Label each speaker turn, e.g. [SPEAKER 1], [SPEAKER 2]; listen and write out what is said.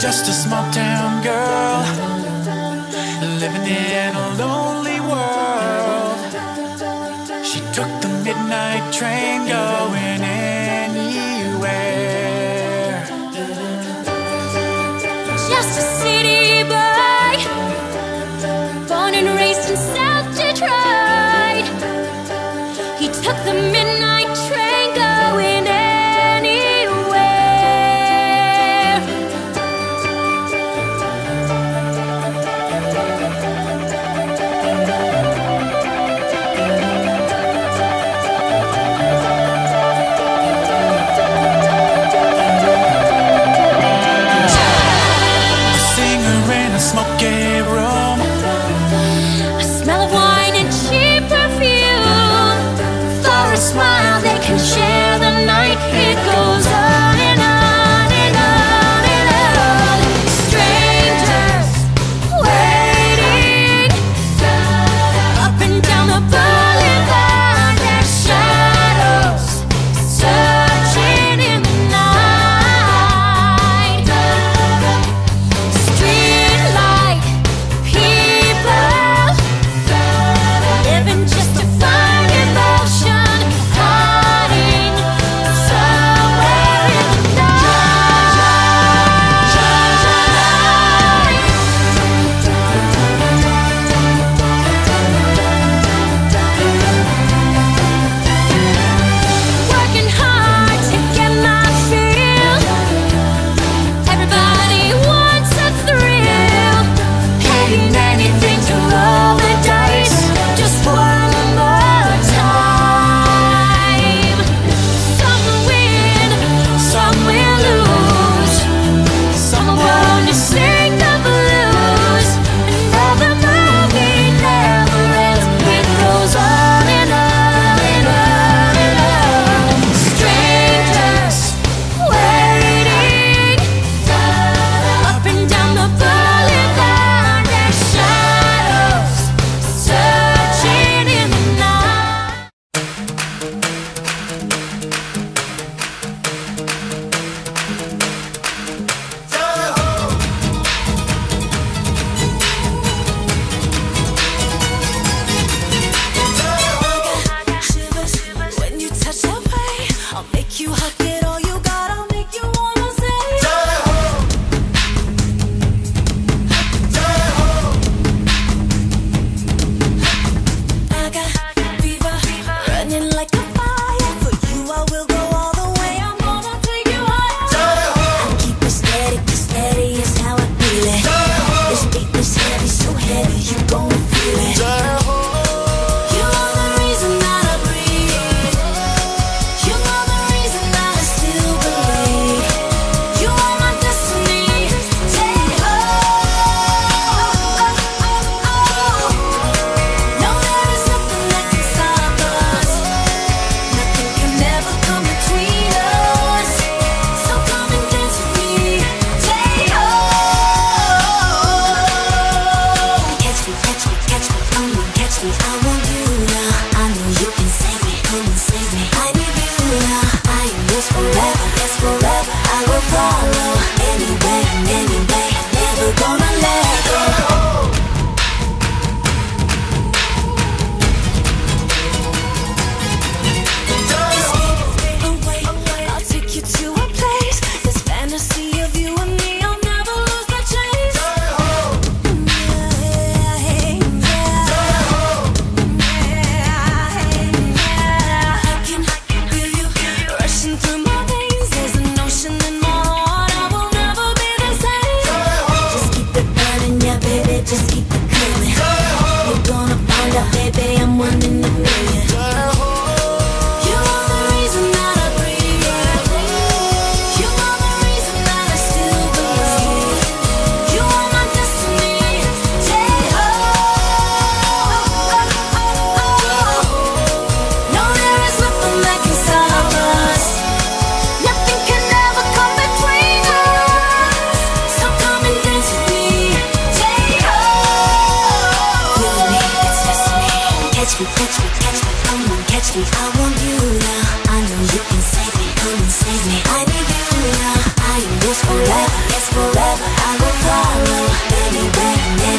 [SPEAKER 1] Just a small town girl living in a lonely world. She took the midnight train going anywhere.
[SPEAKER 2] Just a city Catch me, catch me, catch me, come on, catch me. I want you now. I know you can save me, come and save me. I need you now. I am yours forever, yes forever. I will follow, baby, baby, baby.